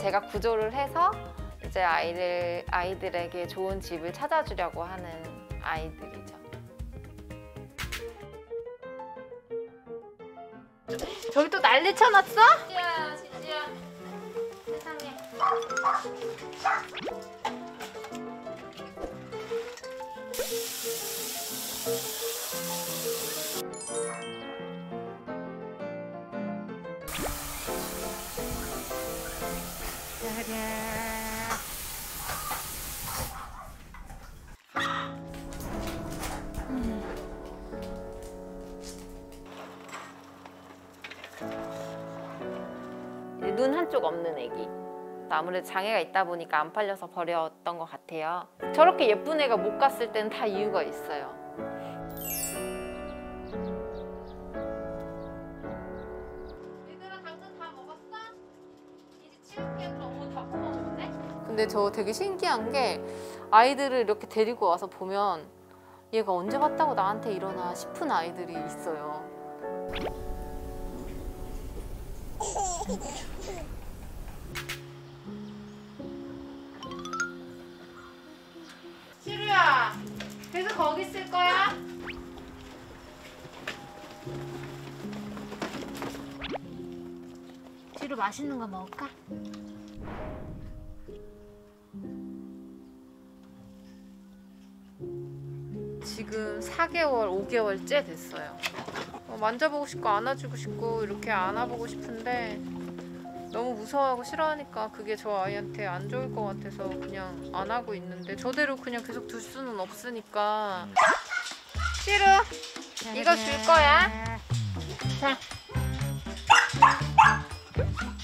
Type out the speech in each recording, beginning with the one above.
제가 구조를 해서 이제 아이들, 아이들에게 좋은 집을 찾아주려고 하는 아이들이죠. 저기 또 난리 쳐놨어? 진지야, 진지야. 세상에. 눈 한쪽 없는 애기. 아무래도 장애가 있다 보니까 안 팔려서 버렸던 것 같아요. 저렇게 예쁜 애가 못 갔을 때는 다 이유가 있어요. 근데 저 되게 신기한 게 아이들을 이렇게 데리고 와서 보면 얘가 언제 왔다고 나한테 이러나 싶은 아이들이 있어요. 시루야, 계속 거기 있을 거야? 시루 맛있는 거 먹을까? 지금 4개월, 5개월째 됐어요. 어, 만져보고 싶고 안아주고 싶고 이렇게 안아보고 싶은데 너무 무서워하고 싫어하니까 그게 저 아이한테 안 좋을 것 같아서 그냥 안 하고 있는데 저대로 그냥 계속 둘 수는 없으니까. 싫어 이거 줄 거야? 자.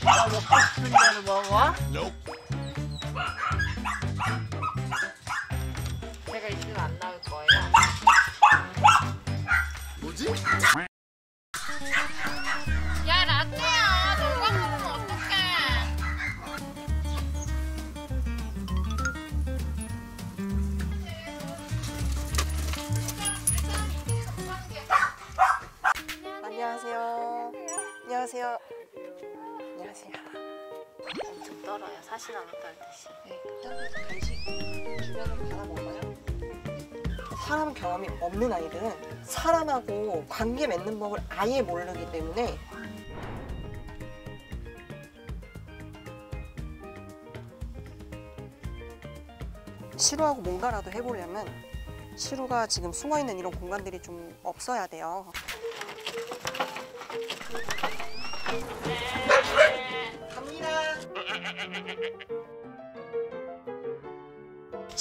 너 먹고 싶은 대로 먹어 안녕하세요. 안녕하세요. 엄청 떨어요 사시나무 떨듯이 간식 주변으로 받아볼까요? 사람 경험이 없는 아이들은 사람하고 관계 맺는 법을 아예 모르기 때문에 시루하고 뭔가라도 해보려면 시루가 지금 숨어있는 이런 공간들이 좀 없어야 돼요.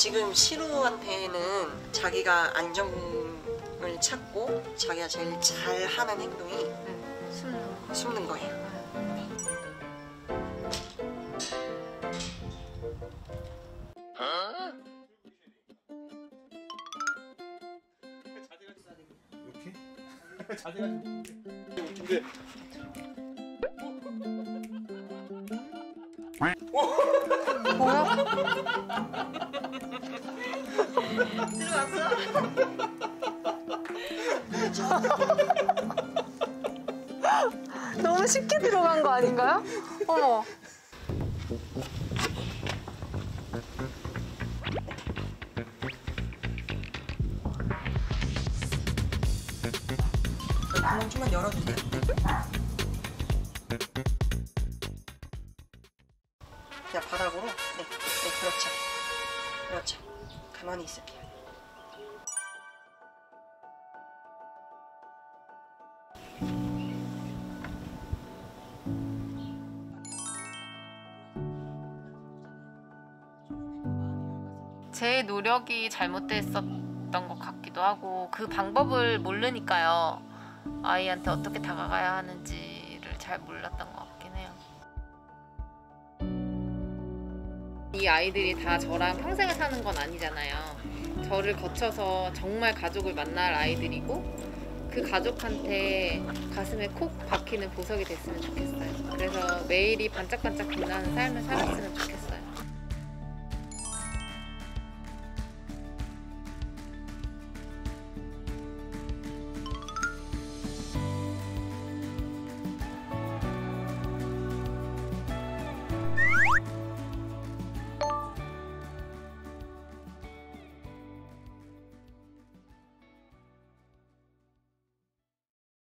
지금 시루한테는 자기가 안정을 찾고 자기가 제일 잘하는 행동이 숨는 거 숨는 거예요. 이렇게? 자세가 좀 웃긴데 너무 쉽게 들어간 거 아닌가요? 어머 구멍 좀만 열어주세요. 그렇죠. 그렇죠. 가만히 있을게요. 제 노력이 잘못됐었던 것 같기도 하고 그 방법을 모르니까요 아이한테 어떻게 다가가야 하는지를 잘 몰랐던 것 같긴 해요 이 아이들이 다 저랑 평생을 사는 건 아니잖아요. 저를 거쳐서 정말 가족을 만날 아이들이고 그 가족한테 가슴에 콕 박히는 보석이 됐으면 좋겠어요. 그래서 매일이 반짝반짝 빛나는 삶을 살았으면 좋겠어요